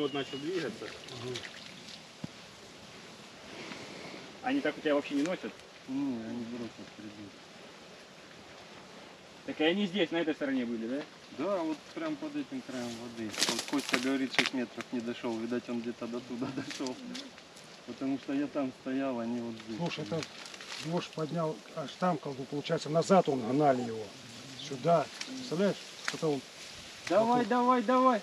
он вот начал двигаться. Они так у тебя вообще не носят? Не, они бросят придут. Так и они здесь, на этой стороне были, да? Да, вот прям под этим краем воды. Вот Костя говорит, 6 метров не дошел. Видать, он где-то до туда дошел. Потому что я там стоял, они вот здесь. Слушай, это Леш поднял аж там колду, получается, назад он гнали его. Сюда. Представляешь? Он. Давай, давай, давай.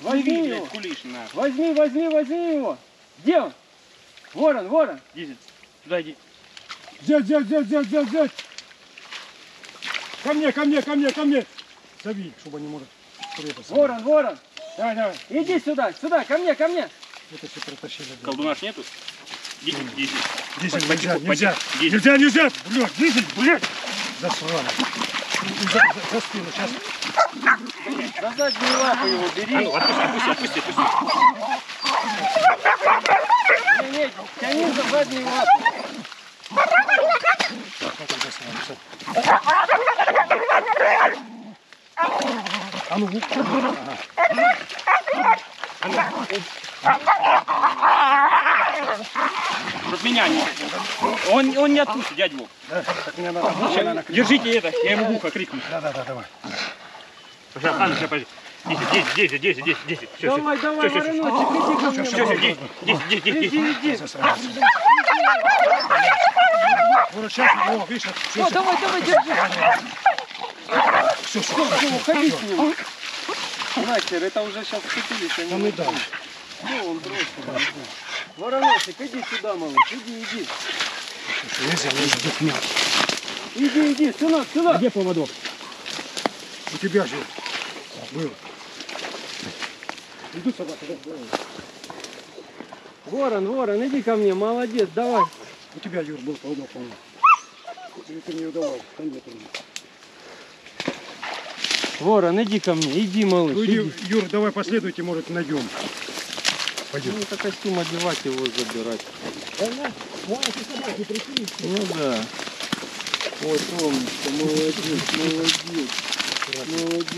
Возьми, его. кулиш на. Возьми, возьми, возьми его. Где он? Ворон, ворон. Дизель, туда иди. Взять, взять, взять, взять, взять, взять. Ко мне, ко мне, ко мне, ко мне. Зови, чтобы они, может. Ворон, ворон. Давай, давай. Иди сюда, сюда, ко мне, ко мне. Это все притащили. да. Колдуна ж нету? Дизель, дизель. Дизель нельзя, нельзя. Дизель. Нельзя, нельзя. Блядь, дизель, блядь. Засрано. За, за, за спину, сейчас. За заднюю лапу его А бери. ну, отпусти, отпусти, отпусти, отпусти. Не, не, тяни за заднюю лапу. Так засрано, всё. А ну, ага. Чтоб меня не... Он, он не отпустит, дядь Вов. Да, так мне надо. Мне надо. Держите это, я ему в ухо крикну. Да, да, да, давай. Сейчас, а, ну, сейчас, подожди. 10, 10, 10, 10, 10, 10. Все, Давай, давай, всё, всё, вороночек, иди ко мне. все, все, 10, 10, 10, 10, 10. Иди, иди. Сейчас, о, видишь, все, О, давай, давай, держи. все, все, Все, уходи с ним. Нахер, это уже сейчас они Ну, ну, да. Ну, он бросил. Вороночек, иди сюда, малыш, иди, иди. Иди, иди, сынок, сюда. Где поводок? У тебя же был. Иду собака, да? Ворон, ворон, иди ко мне, молодец, давай. У тебя, Юр, был поводок, по-моему. Или ты мне его давал? Да нет. Ворон, иди ко мне, иди, малыш, Ну, иди. иди, Юр, давай последуйте, может, найдем. Пойдем. Ну, это костюм одевать его забирать. Ну да. Ой, Томочка, молодец, молодец. Молодец.